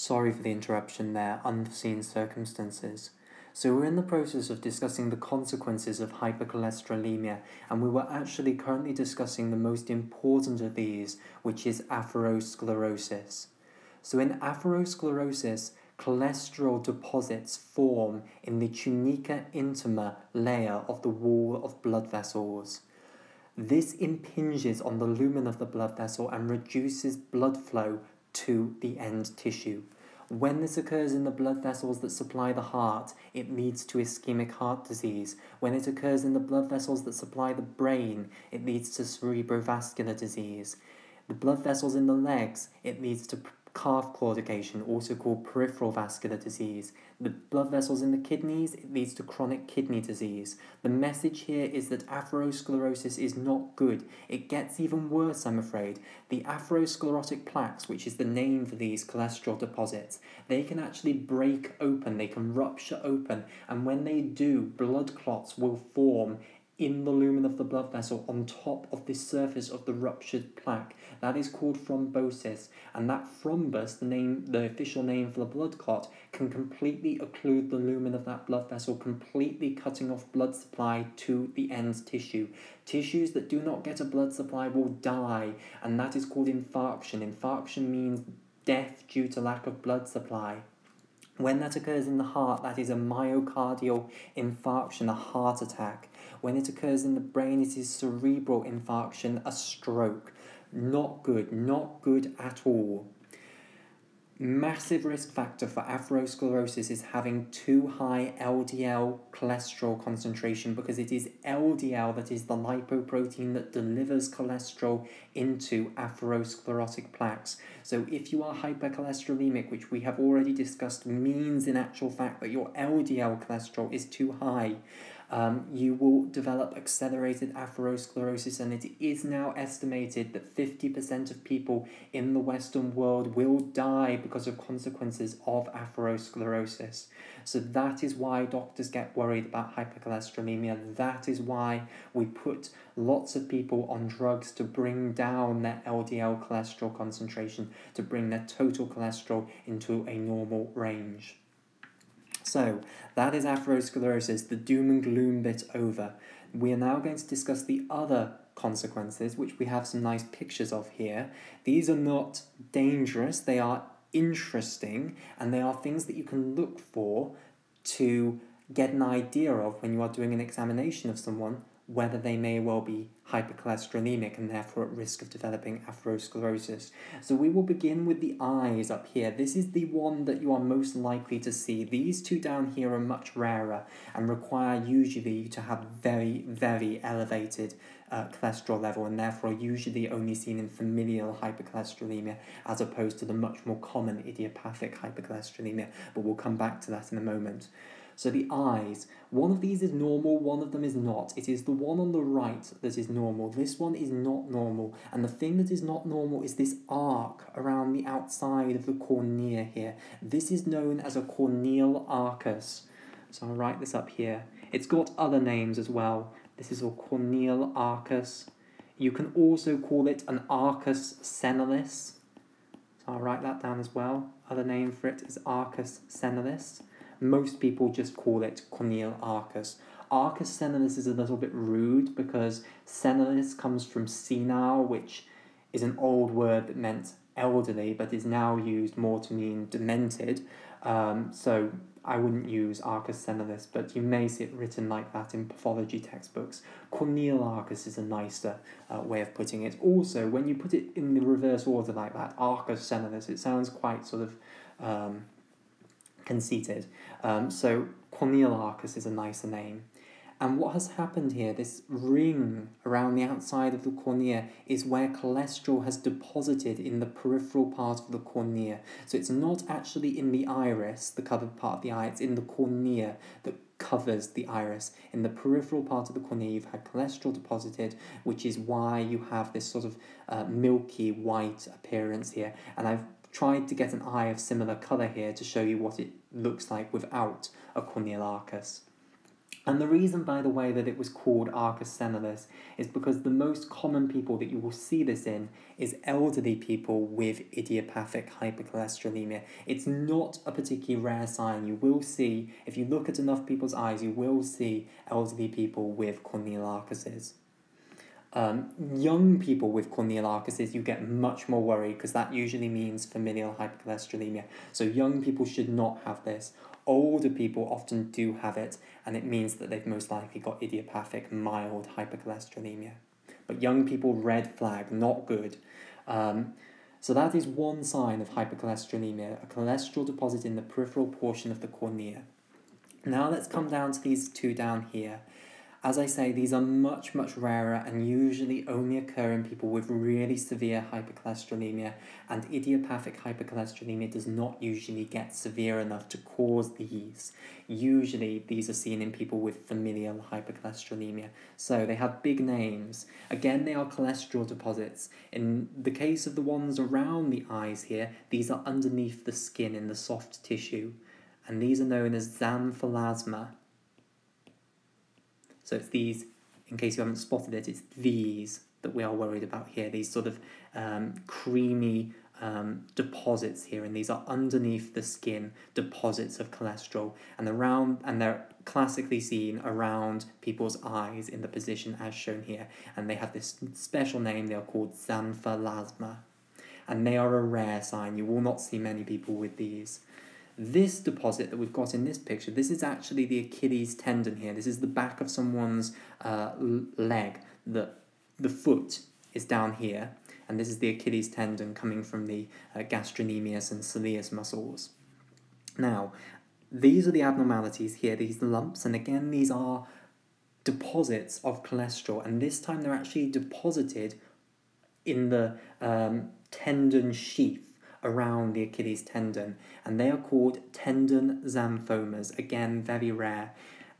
Sorry for the interruption there, unforeseen circumstances. So, we're in the process of discussing the consequences of hypercholesterolemia, and we were actually currently discussing the most important of these, which is atherosclerosis. So, in atherosclerosis, cholesterol deposits form in the tunica intima layer of the wall of blood vessels. This impinges on the lumen of the blood vessel and reduces blood flow to the end tissue. When this occurs in the blood vessels that supply the heart, it leads to ischemic heart disease. When it occurs in the blood vessels that supply the brain, it leads to cerebrovascular disease. The blood vessels in the legs, it leads to calf claudication, also called peripheral vascular disease. The blood vessels in the kidneys, it leads to chronic kidney disease. The message here is that atherosclerosis is not good. It gets even worse, I'm afraid. The atherosclerotic plaques, which is the name for these cholesterol deposits, they can actually break open, they can rupture open, and when they do, blood clots will form in the lumen of the blood vessel on top of the surface of the ruptured plaque. That is called thrombosis, and that thrombus, the name, the official name for the blood clot, can completely occlude the lumen of that blood vessel, completely cutting off blood supply to the end tissue. Tissues that do not get a blood supply will die, and that is called infarction. Infarction means death due to lack of blood supply. When that occurs in the heart, that is a myocardial infarction, a heart attack. When it occurs in the brain, it is cerebral infarction, a stroke. Not good, not good at all. Massive risk factor for atherosclerosis is having too high LDL cholesterol concentration because it is LDL that is the lipoprotein that delivers cholesterol into atherosclerotic plaques. So, if you are hypercholesterolemic, which we have already discussed, means in actual fact that your LDL cholesterol is too high um, you will develop accelerated atherosclerosis, and it is now estimated that 50% of people in the Western world will die because of consequences of atherosclerosis. So, that is why doctors get worried about hypercholesterolemia. That is why we put lots of people on drugs to bring down their LDL cholesterol concentration, to bring their total cholesterol into a normal range. So, that is atherosclerosis, the doom and gloom bit over. We are now going to discuss the other consequences, which we have some nice pictures of here. These are not dangerous, they are interesting, and they are things that you can look for to get an idea of when you are doing an examination of someone whether they may well be hypercholesterolemic and therefore at risk of developing atherosclerosis. So we will begin with the eyes up here. This is the one that you are most likely to see. These two down here are much rarer and require usually to have very, very elevated uh, cholesterol level and therefore are usually only seen in familial hypercholesterolemia as opposed to the much more common idiopathic hypercholesterolemia. But we'll come back to that in a moment. So the eyes, one of these is normal, one of them is not. It is the one on the right that is normal. This one is not normal. And the thing that is not normal is this arc around the outside of the cornea here. This is known as a corneal arcus. So I'll write this up here. It's got other names as well. This is a corneal arcus. You can also call it an arcus senilis. So I'll write that down as well. Other name for it is arcus senilis. Most people just call it corneal arcus. Arcus senilis is a little bit rude because senilis comes from senile, which is an old word that meant elderly but is now used more to mean demented. Um, so I wouldn't use arcus senilis, but you may see it written like that in pathology textbooks. Corneal arcus is a nicer uh, way of putting it. Also, when you put it in the reverse order like that, arcus senilis, it sounds quite sort of um, conceited. Um, so corneal arcus is a nicer name. And what has happened here, this ring around the outside of the cornea, is where cholesterol has deposited in the peripheral part of the cornea. So it's not actually in the iris, the covered part of the eye, it's in the cornea that covers the iris. In the peripheral part of the cornea, you've had cholesterol deposited, which is why you have this sort of uh, milky white appearance here. And I've tried to get an eye of similar colour here to show you what it looks like without a corneal arcus. And the reason, by the way, that it was called arcus senilis is because the most common people that you will see this in is elderly people with idiopathic hypercholesterolemia. It's not a particularly rare sign. You will see, if you look at enough people's eyes, you will see elderly people with corneal arcuses. Um, young people with corneal arcuses, you get much more worried because that usually means familial hypercholesterolemia. So young people should not have this. Older people often do have it, and it means that they've most likely got idiopathic mild hypercholesterolemia. But young people, red flag, not good. Um, so that is one sign of hypercholesterolemia, a cholesterol deposit in the peripheral portion of the cornea. Now let's come down to these two down here. As I say, these are much, much rarer and usually only occur in people with really severe hypercholesterolemia, and idiopathic hypercholesterolemia does not usually get severe enough to cause these. Usually, these are seen in people with familial hypercholesterolemia, so they have big names. Again, they are cholesterol deposits. In the case of the ones around the eyes here, these are underneath the skin in the soft tissue, and these are known as xanthelasma. So it's these, in case you haven't spotted it, it's these that we are worried about here, these sort of um, creamy um, deposits here, and these are underneath the skin deposits of cholesterol, and around, and they're classically seen around people's eyes in the position as shown here, and they have this special name. They are called xanthelasma, and they are a rare sign. You will not see many people with these. This deposit that we've got in this picture, this is actually the Achilles tendon here. This is the back of someone's uh, leg. The, the foot is down here, and this is the Achilles tendon coming from the uh, gastrocnemius and soleus muscles. Now, these are the abnormalities here, these lumps, and again, these are deposits of cholesterol, and this time they're actually deposited in the um, tendon sheath around the Achilles tendon, and they are called tendon xanthomas. Again, very rare.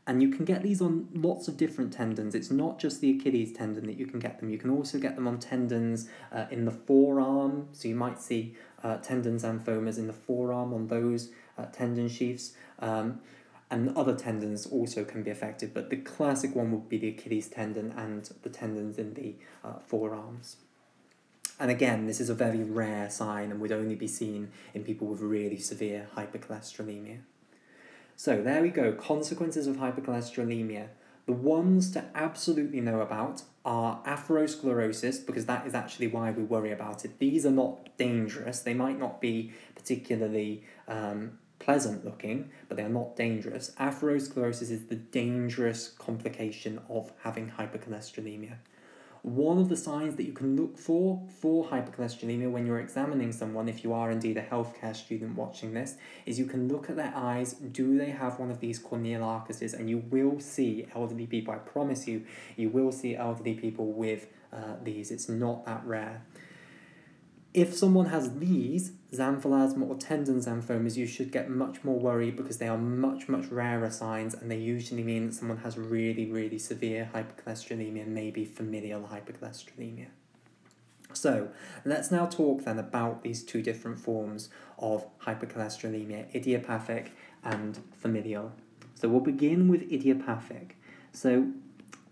And you can get these on lots of different tendons. It's not just the Achilles tendon that you can get them. You can also get them on tendons uh, in the forearm. So you might see uh, tendon xanthomas in the forearm on those uh, tendon sheaths. Um, and other tendons also can be affected, but the classic one would be the Achilles tendon and the tendons in the uh, forearms. And again, this is a very rare sign and would only be seen in people with really severe hypercholesterolemia. So there we go, consequences of hypercholesterolemia. The ones to absolutely know about are atherosclerosis, because that is actually why we worry about it. These are not dangerous. They might not be particularly um, pleasant looking, but they are not dangerous. Atherosclerosis is the dangerous complication of having hypercholesterolemia. One of the signs that you can look for for hypercholesterolemia when you're examining someone, if you are indeed a healthcare student watching this, is you can look at their eyes. Do they have one of these corneal arcuses? And you will see elderly people. I promise you, you will see elderly people with uh, these. It's not that rare. If someone has these, xanthelasma or tendon xanthomas, you should get much more worried because they are much, much rarer signs and they usually mean that someone has really, really severe hypercholesterolemia, maybe familial hypercholesterolemia. So let's now talk then about these two different forms of hypercholesterolemia, idiopathic and familial. So we'll begin with idiopathic. So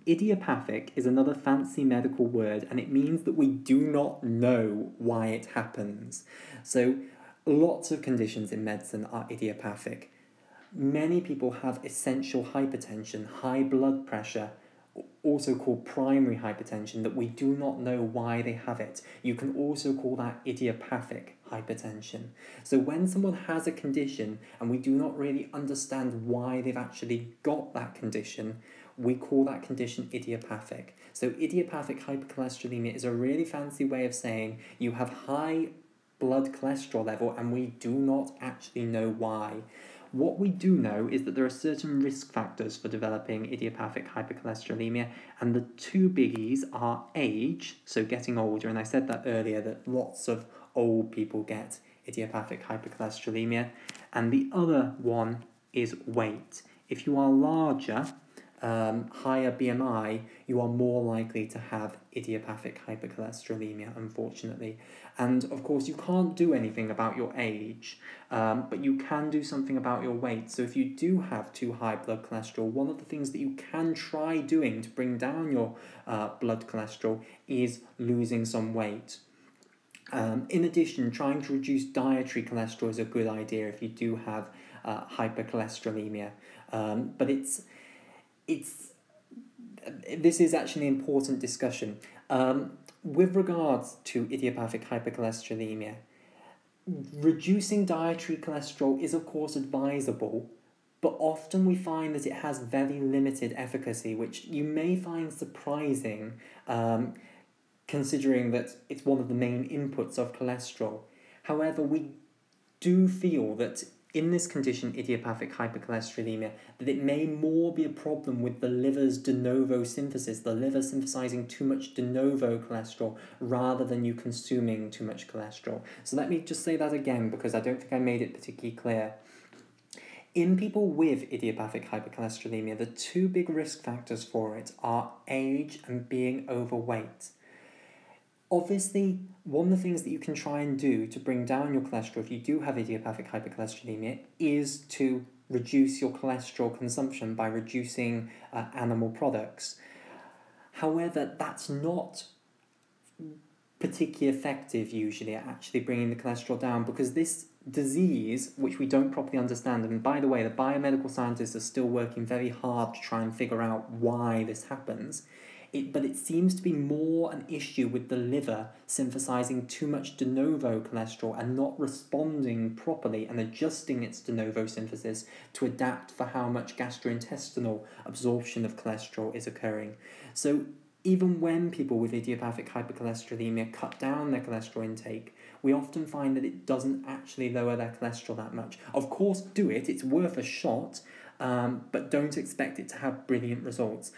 Idiopathic is another fancy medical word and it means that we do not know why it happens. So, lots of conditions in medicine are idiopathic. Many people have essential hypertension, high blood pressure, also called primary hypertension, that we do not know why they have it. You can also call that idiopathic hypertension. So, when someone has a condition and we do not really understand why they've actually got that condition, we call that condition idiopathic. So, idiopathic hypercholesterolemia is a really fancy way of saying you have high blood cholesterol level and we do not actually know why. What we do know is that there are certain risk factors for developing idiopathic hypercholesterolemia, and the two biggies are age, so getting older, and I said that earlier that lots of old people get idiopathic hypercholesterolemia, and the other one is weight. If you are larger, um, higher BMI, you are more likely to have idiopathic hypercholesterolemia, unfortunately. And of course, you can't do anything about your age, um, but you can do something about your weight. So if you do have too high blood cholesterol, one of the things that you can try doing to bring down your uh, blood cholesterol is losing some weight. Um, in addition, trying to reduce dietary cholesterol is a good idea if you do have uh, hypercholesterolemia. Um, but it's it's this is actually an important discussion. Um, with regards to idiopathic hypercholesterolemia, reducing dietary cholesterol is of course advisable, but often we find that it has very limited efficacy, which you may find surprising, um, considering that it's one of the main inputs of cholesterol. However, we do feel that in this condition, idiopathic hypercholesterolemia, that it may more be a problem with the liver's de novo synthesis, the liver synthesizing too much de novo cholesterol rather than you consuming too much cholesterol. So let me just say that again because I don't think I made it particularly clear. In people with idiopathic hypercholesterolemia, the two big risk factors for it are age and being overweight. Obviously, one of the things that you can try and do to bring down your cholesterol if you do have idiopathic hypercholesterolemia is to reduce your cholesterol consumption by reducing uh, animal products. However, that's not particularly effective usually at actually bringing the cholesterol down because this disease, which we don't properly understand, and by the way, the biomedical scientists are still working very hard to try and figure out why this happens it, but it seems to be more an issue with the liver synthesizing too much de novo cholesterol and not responding properly and adjusting its de novo synthesis to adapt for how much gastrointestinal absorption of cholesterol is occurring. So even when people with idiopathic hypercholesterolemia cut down their cholesterol intake, we often find that it doesn't actually lower their cholesterol that much. Of course, do it, it's worth a shot, um, but don't expect it to have brilliant results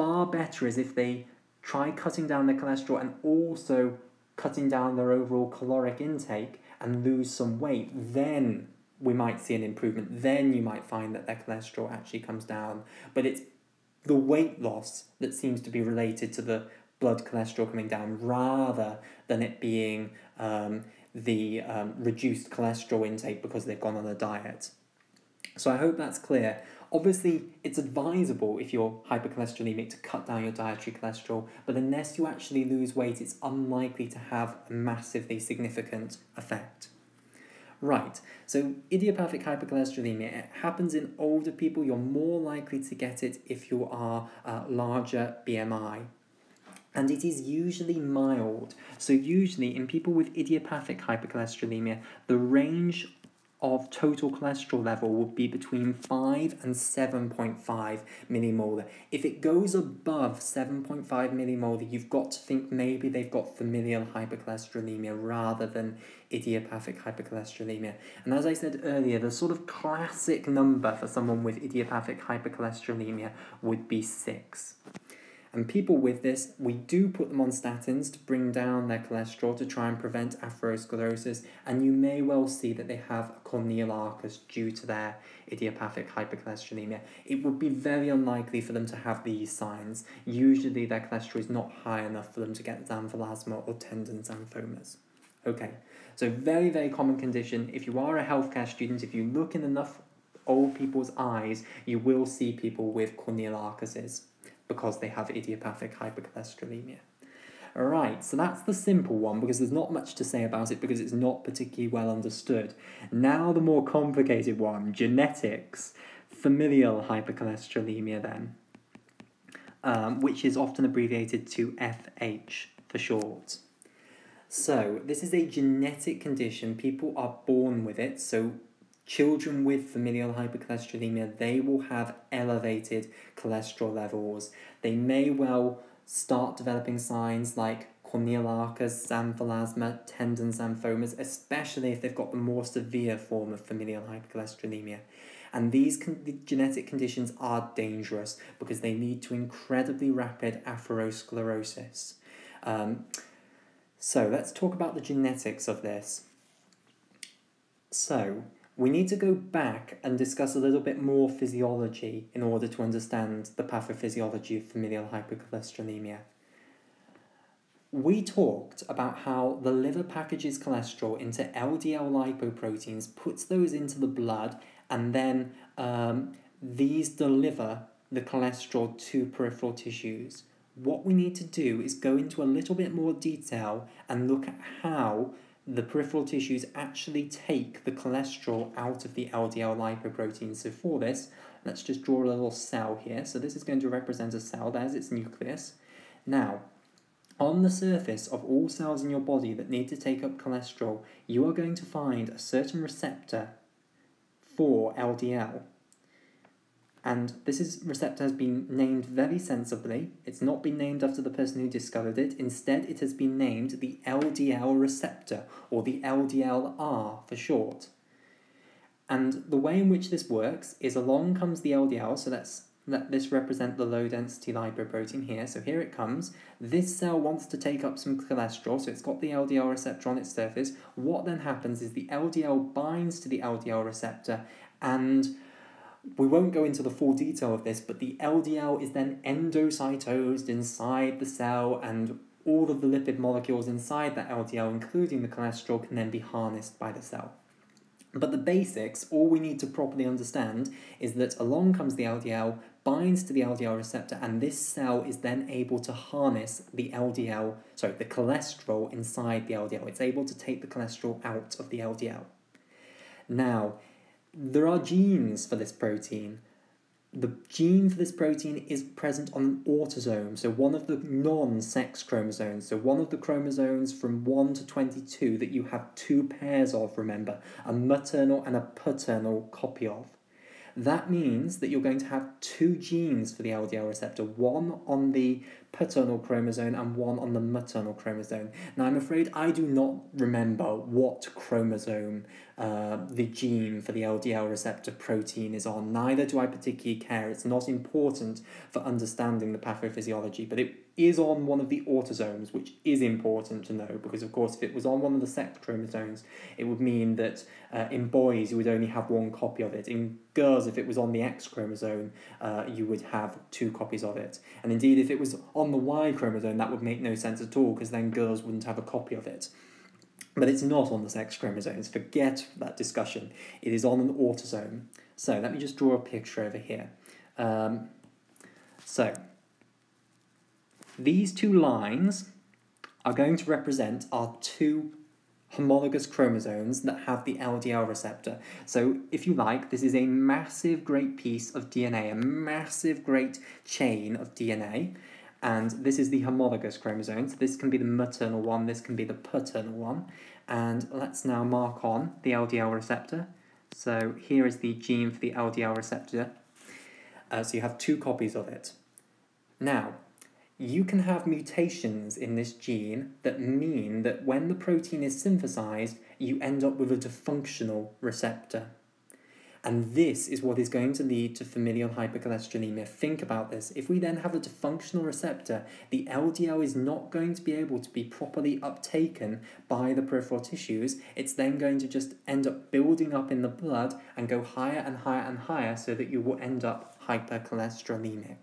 far better is if they try cutting down their cholesterol and also cutting down their overall caloric intake and lose some weight, then we might see an improvement. Then you might find that their cholesterol actually comes down. But it's the weight loss that seems to be related to the blood cholesterol coming down rather than it being um, the um, reduced cholesterol intake because they've gone on a diet. So I hope that's clear. Obviously, it's advisable if you're hypercholesterolemic to cut down your dietary cholesterol, but unless you actually lose weight, it's unlikely to have a massively significant effect. Right, so idiopathic hypercholesterolemia it happens in older people. You're more likely to get it if you are uh, larger BMI. And it is usually mild. So, usually in people with idiopathic hypercholesterolemia, the range of total cholesterol level would be between 5 and 7.5 millimolar. If it goes above 7.5 millimolar, you've got to think maybe they've got familial hypercholesterolemia rather than idiopathic hypercholesterolemia. And as I said earlier, the sort of classic number for someone with idiopathic hypercholesterolemia would be 6. And people with this, we do put them on statins to bring down their cholesterol to try and prevent atherosclerosis, and you may well see that they have a corneal arcus due to their idiopathic hypercholesterolemia. It would be very unlikely for them to have these signs. Usually their cholesterol is not high enough for them to get xanthelasma or tendon xanthomas. Okay, so very, very common condition. If you are a healthcare student, if you look in enough old people's eyes, you will see people with corneal arcuses because they have idiopathic hypercholesterolemia. Alright, so that's the simple one because there's not much to say about it because it's not particularly well understood. Now, the more complicated one genetics, familial hypercholesterolemia, then, um, which is often abbreviated to FH for short. So, this is a genetic condition. People are born with it, so Children with familial hypercholesterolemia, they will have elevated cholesterol levels. They may well start developing signs like corneal arcus, xanthelasma, tendon xanthomas, especially if they've got the more severe form of familial hypercholesterolemia. And these con- the genetic conditions are dangerous because they lead to incredibly rapid atherosclerosis. Um, so let's talk about the genetics of this. So, we need to go back and discuss a little bit more physiology in order to understand the pathophysiology of familial hypercholesterolemia. We talked about how the liver packages cholesterol into LDL lipoproteins, puts those into the blood, and then um, these deliver the cholesterol to peripheral tissues. What we need to do is go into a little bit more detail and look at how the peripheral tissues actually take the cholesterol out of the LDL lipoprotein. So for this, let's just draw a little cell here. So this is going to represent a cell, there's its nucleus. Now, on the surface of all cells in your body that need to take up cholesterol, you are going to find a certain receptor for LDL. And this is, receptor has been named very sensibly. It's not been named after the person who discovered it. Instead, it has been named the LDL receptor, or the LDLR for short. And the way in which this works is along comes the LDL, so let's let this represent the low density lipoprotein here. So here it comes. This cell wants to take up some cholesterol, so it's got the LDL receptor on its surface. What then happens is the LDL binds to the LDL receptor and we won't go into the full detail of this, but the LDL is then endocytosed inside the cell, and all of the lipid molecules inside that LDL, including the cholesterol, can then be harnessed by the cell. But the basics, all we need to properly understand is that along comes the LDL, binds to the LDL receptor, and this cell is then able to harness the LDL, sorry, the cholesterol inside the LDL. It's able to take the cholesterol out of the LDL. Now, there are genes for this protein. The gene for this protein is present on an autosome, so one of the non sex chromosomes, so one of the chromosomes from 1 to 22 that you have two pairs of, remember, a maternal and a paternal copy of. That means that you're going to have two genes for the LDL receptor, one on the paternal chromosome and one on the maternal chromosome. Now, I'm afraid I do not remember what chromosome uh, the gene for the LDL receptor protein is on. Neither do I particularly care. It's not important for understanding the pathophysiology, but it is on one of the autosomes, which is important to know because, of course, if it was on one of the sex chromosomes, it would mean that uh, in boys you would only have one copy of it. In girls, if it was on the X chromosome, uh, you would have two copies of it. And indeed, if it was on the Y chromosome, that would make no sense at all because then girls wouldn't have a copy of it. But it's not on the sex chromosomes. Forget that discussion. It is on an autosome. So let me just draw a picture over here. Um, so these two lines are going to represent our two homologous chromosomes that have the LDL receptor. So, if you like, this is a massive, great piece of DNA, a massive, great chain of DNA, and this is the homologous chromosome. So, this can be the maternal one, this can be the paternal one. And let's now mark on the LDL receptor. So, here is the gene for the LDL receptor. Uh, so, you have two copies of it. Now, you can have mutations in this gene that mean that when the protein is synthesized, you end up with a dysfunctional receptor. And this is what is going to lead to familial hypercholesterolemia. Think about this. If we then have a dysfunctional receptor, the LDL is not going to be able to be properly uptaken by the peripheral tissues. It's then going to just end up building up in the blood and go higher and higher and higher so that you will end up hypercholesterolemic.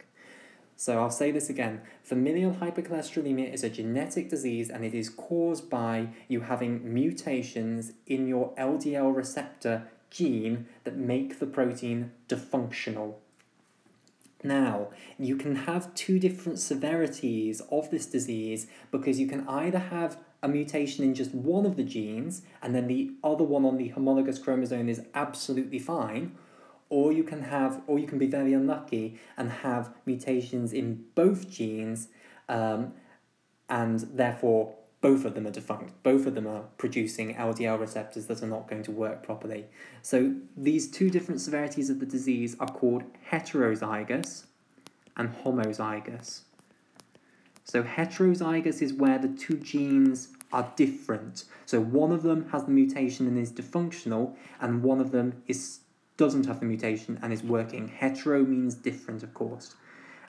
So I'll say this again familial hypercholesterolemia is a genetic disease and it is caused by you having mutations in your LDL receptor gene that make the protein dysfunctional. Now, you can have two different severities of this disease because you can either have a mutation in just one of the genes and then the other one on the homologous chromosome is absolutely fine, or you can have or you can be very unlucky and have mutations in both genes um, and therefore both of them are defunct both of them are producing ldl receptors that are not going to work properly so these two different severities of the disease are called heterozygous and homozygous so heterozygous is where the two genes are different so one of them has the mutation and is dysfunctional and one of them is doesn't have the mutation and is working. Hetero means different, of course.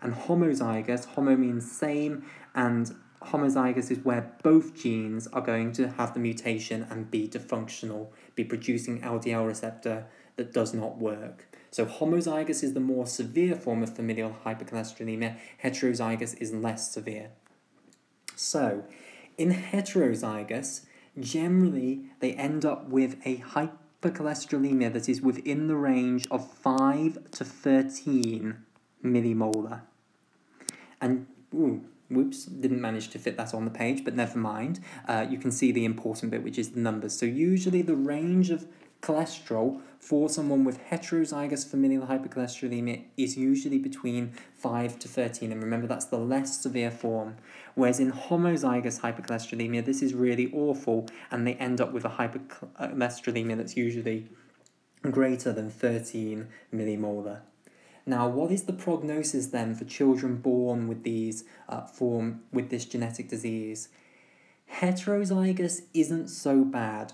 And homozygous, homo means same, and homozygous is where both genes are going to have the mutation and be dysfunctional, be producing LDL receptor that does not work. So homozygous is the more severe form of familial hypercholesterolemia, heterozygous is less severe. So, in heterozygous, generally they end up with a hypercholesterolemia that is within the range of 5 to 13 millimolar. And, ooh, whoops, didn't manage to fit that on the page, but never mind. Uh, you can see the important bit, which is the numbers. So usually the range of cholesterol for someone with heterozygous familial hypercholesterolemia is usually between 5 to 13, and remember that's the less severe form. Whereas in homozygous hypercholesterolemia, this is really awful, and they end up with a hypercholesterolemia that's usually greater than 13 millimolar. Now, what is the prognosis then for children born with these uh, form with this genetic disease? Heterozygous isn't so bad.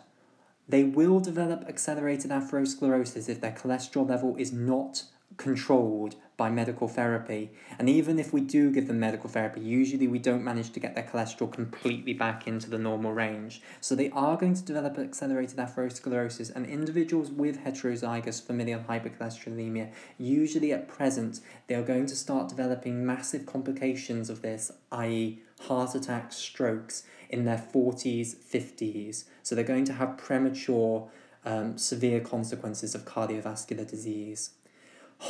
They will develop accelerated atherosclerosis if their cholesterol level is not controlled by medical therapy. And even if we do give them medical therapy, usually we don't manage to get their cholesterol completely back into the normal range. So they are going to develop accelerated atherosclerosis, and individuals with heterozygous familial hypercholesterolemia, usually at present, they are going to start developing massive complications of this, i.e., heart attacks, strokes, in their 40s, 50s. So they're going to have premature, um, severe consequences of cardiovascular disease.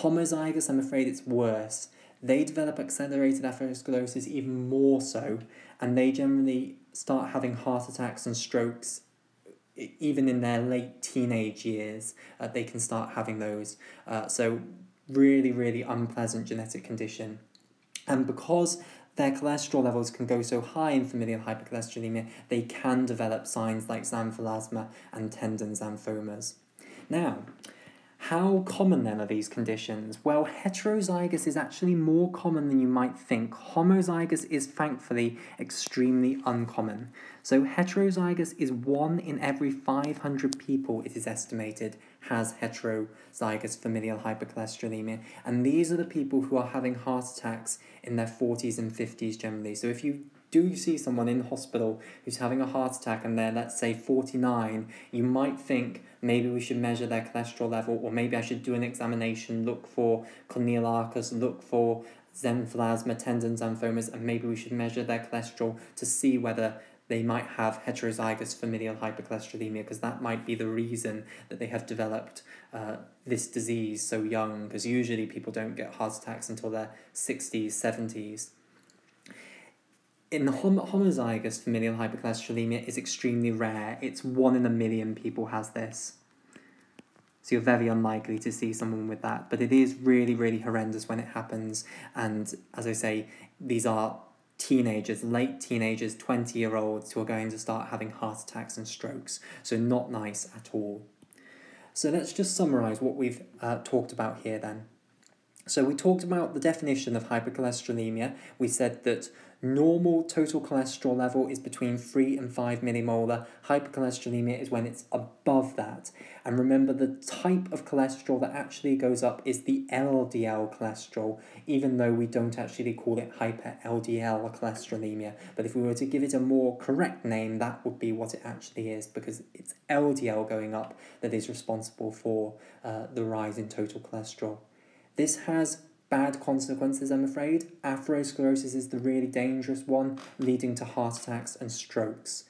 Homozygous, I'm afraid it's worse. They develop accelerated atherosclerosis even more so, and they generally start having heart attacks and strokes even in their late teenage years. Uh, they can start having those. Uh, so, really, really unpleasant genetic condition. And because their cholesterol levels can go so high in familial hypercholesterolemia, they can develop signs like xanthelasma and tendon xanthomas. Now, how common then are these conditions? Well, heterozygous is actually more common than you might think. Homozygous is thankfully extremely uncommon. So, heterozygous is one in every 500 people, it is estimated, has heterozygous familial hypercholesterolemia. And these are the people who are having heart attacks in their 40s and 50s generally. So, if you do you see someone in hospital who's having a heart attack and they're, let's say, 49, you might think maybe we should measure their cholesterol level, or maybe I should do an examination, look for corneal arcus, look for xanthelasma, tendon xanthomas, and maybe we should measure their cholesterol to see whether they might have heterozygous familial hypercholesterolemia because that might be the reason that they have developed uh, this disease so young because usually people don't get heart attacks until their 60s 70s in hom- homozygous familial hypercholesterolemia is extremely rare. It's one in a million people has this. So you're very unlikely to see someone with that. But it is really, really horrendous when it happens. And as I say, these are teenagers, late teenagers, 20 year olds who are going to start having heart attacks and strokes. So not nice at all. So let's just summarize what we've uh, talked about here then. So we talked about the definition of hypercholesterolemia. We said that Normal total cholesterol level is between 3 and 5 millimolar. Hypercholesterolemia is when it's above that. And remember, the type of cholesterol that actually goes up is the LDL cholesterol, even though we don't actually call it hyper LDL cholesterolemia. But if we were to give it a more correct name, that would be what it actually is, because it's LDL going up that is responsible for uh, the rise in total cholesterol. This has bad consequences, I'm afraid. Atherosclerosis is the really dangerous one, leading to heart attacks and strokes.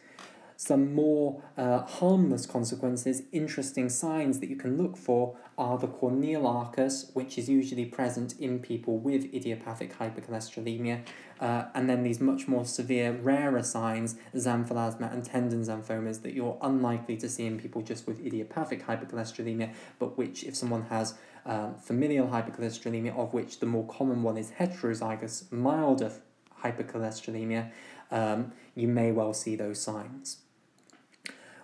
Some more uh, harmless consequences, interesting signs that you can look for are the corneal arcus, which is usually present in people with idiopathic hypercholesterolemia, uh, and then these much more severe, rarer signs, xanthelasma and tendon xanthomas, that you're unlikely to see in people just with idiopathic hypercholesterolemia, but which, if someone has um, familial hypercholesterolemia, of which the more common one is heterozygous milder hypercholesterolemia, um, you may well see those signs.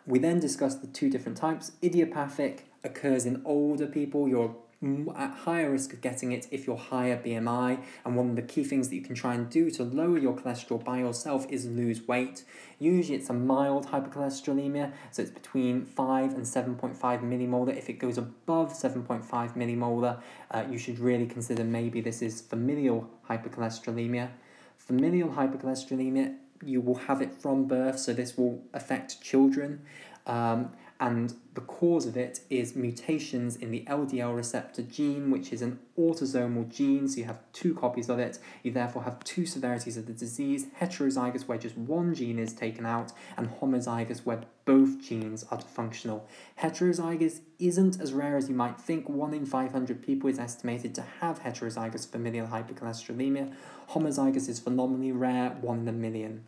We then discussed the two different types. Idiopathic occurs in older people. You're at higher risk of getting it if you're higher BMI. And one of the key things that you can try and do to lower your cholesterol by yourself is lose weight. Usually it's a mild hypercholesterolemia, so it's between 5 and 7.5 millimolar. If it goes above 7.5 millimolar, uh, you should really consider maybe this is familial hypercholesterolemia. Familial hypercholesterolemia you will have it from birth, so this will affect children. Um, and the cause of it is mutations in the LDL receptor gene, which is an autosomal gene, so you have two copies of it. You therefore have two severities of the disease heterozygous, where just one gene is taken out, and homozygous, where both genes are dysfunctional. Heterozygous isn't as rare as you might think. One in 500 people is estimated to have heterozygous familial hypercholesterolemia. Homozygous is phenomenally rare, one in a million.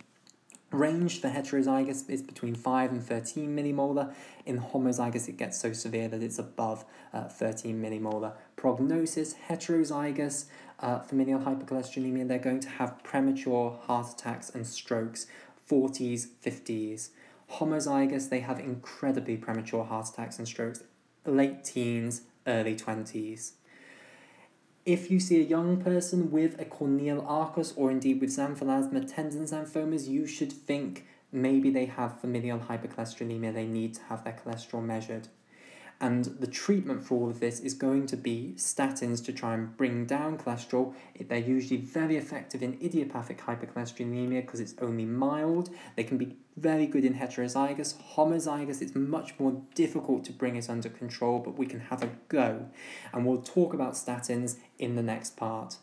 Range for heterozygous is between 5 and 13 millimolar. In homozygous, it gets so severe that it's above uh, 13 millimolar. Prognosis heterozygous uh, familial hypercholesterolemia, they're going to have premature heart attacks and strokes, 40s, 50s. Homozygous, they have incredibly premature heart attacks and strokes, late teens, early 20s. If you see a young person with a corneal arcus or indeed with xanthelasma tendon xanthomas, you should think maybe they have familial hypercholesterolemia, they need to have their cholesterol measured. And the treatment for all of this is going to be statins to try and bring down cholesterol. They're usually very effective in idiopathic hypercholesterolemia because it's only mild. They can be very good in heterozygous. Homozygous, it's much more difficult to bring it under control, but we can have a go. And we'll talk about statins in the next part.